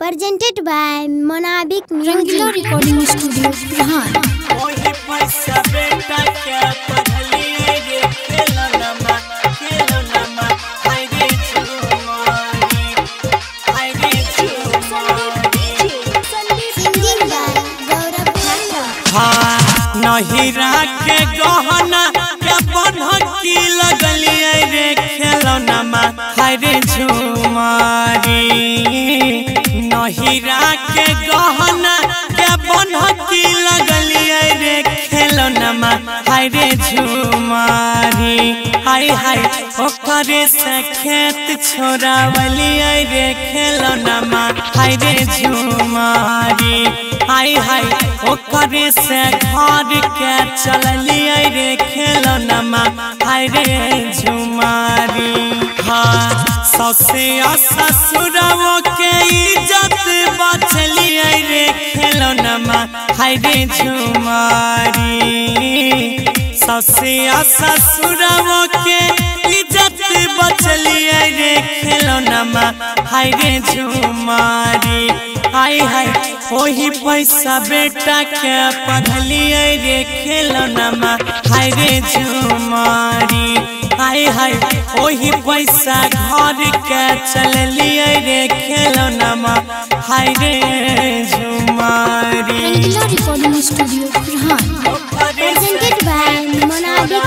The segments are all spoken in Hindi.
presented by Monabic Rangila Music. Recording studio Bihar. हाँ नहिरा के गहना के बनकी रे हाय रे झूमारी नहिरा के गहना के बनकी लगलिए रे खेलनमा हाय रे झुमारी, हाय हाय, ओकरे से खेत छोड़ावलिए रे खेलनमा हाय रे झूमारी हाय हाय, ओकरे से घर के चललिए रे खेलो नमा हाय रे झुमारी। हाँ ससे ससुरवो के इज़्ज़त बचलिए रे खेलो नमा हाय रे झुमारी, ससे ससुरवो के इज़्ज़त बचलिए रे खेलो नमा हाय रे झुमारी। हाय हाय ओही पैसा बेटा के पढ़लिए रे खेलो नमा हाय रे झुमारी हाय हाय ओही पैसा घर के चललिए रे खेलो नमा हाय रे झुमारी। Recording studio Bihar Presented by Monabic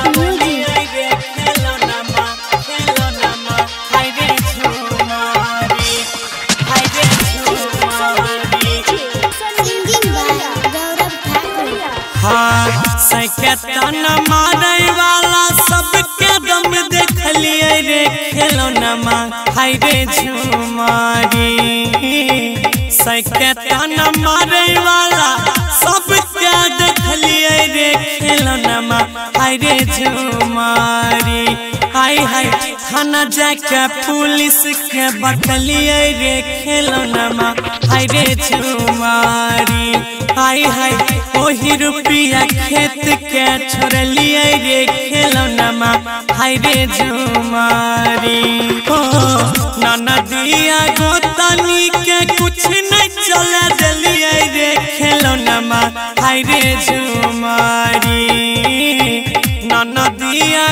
सैकतन मारे वाला सबके दम देखलिए रे, खेलो नमा हाय रे झुमारी। सैकतन मारे वाला सबके देखलिए रे, खेलो नमा हाय रे झुमारी। हाय हाय। थाना जाके पुलिस के बतलिए रे, खेलो नमा हाय रे झुमारी। हाय हाय। ओही रुपया खेत के छोड़लिए रे, खेलो नमा हाय रे झुमारी। हो ननदिया गोतनी के कुछ नहीं चले दिलिए रे, खेलो नमा हाय रे झुमारी। ननदिया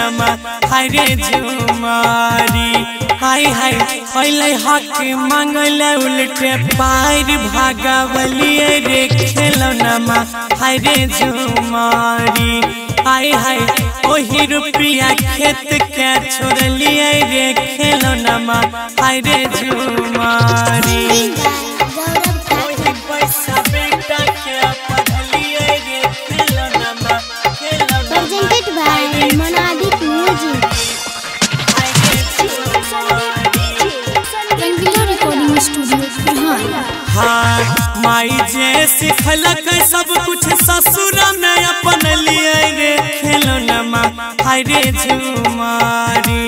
नमा हाय रे झुमारी हाय हाय, पहले हक मांगले उल्टे पैर भागवलिए रे खेलो नमा। हाय रे झुमारी हाय हाय, ओही रुपया खेत के छोड़लिए रे खेलो नमा। हाय रे झुमारी माई जे सिखलक सब कुछ ससुर में अपन लिए रे। खेलो नमा हाय रे झुमारी।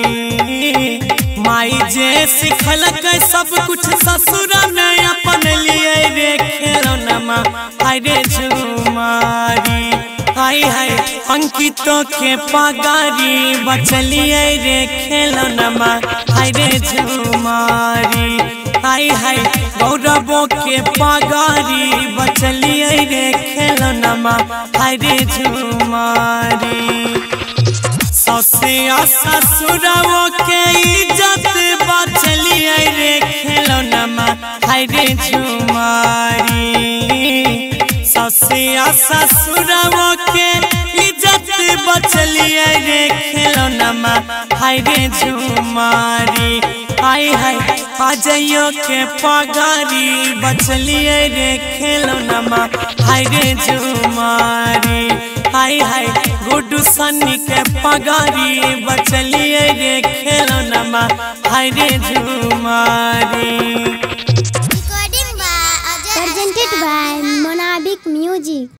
माई जे सिखलक सब कुछ ससुर में अपन लिए रे। खेलो नमा हाय रे झुमारी। हाय हाय, अंकितों के पगारी बचलिए रे। खेलो नमा हाय रे झुमारी। हाय हाय, गौरवों के पगारी बचलिए रे खेलो नमा हाय रे झुमारी। ससिया ससुरवों के इज़्ज़त बचलिए रे खेलो नमा हाय रे झुमारी। ससिया ससुरवों के इज़्ज़त बचलिए रे खेलो नमा हाय रे झुमारी। हाय हाय अजयो के पगारी बचलिए रे खेलो नमा हाय रे झुमारी हाय हाय। गुड्डू सन्नी के पगारी बचलिए रे खेलो नमा हाय रे by Presented by Monabic Music.